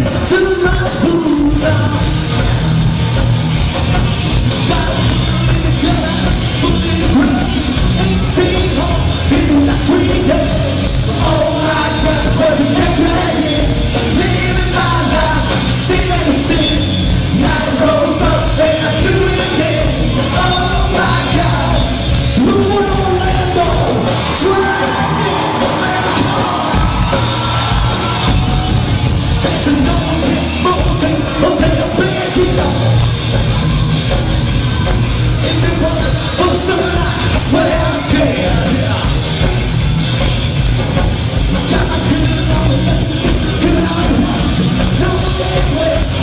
Three, two.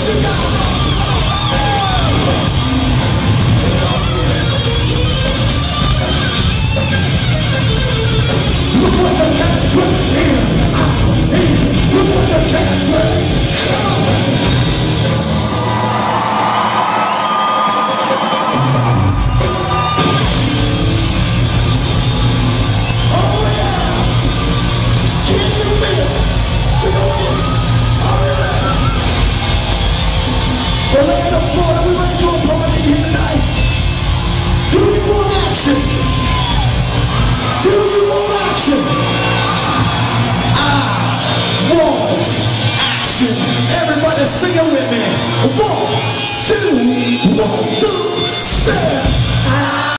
should go. The we a party here tonight. Do you want action? Do you want action? I want action. Everybody sing it with me. One, two, one, two, seven.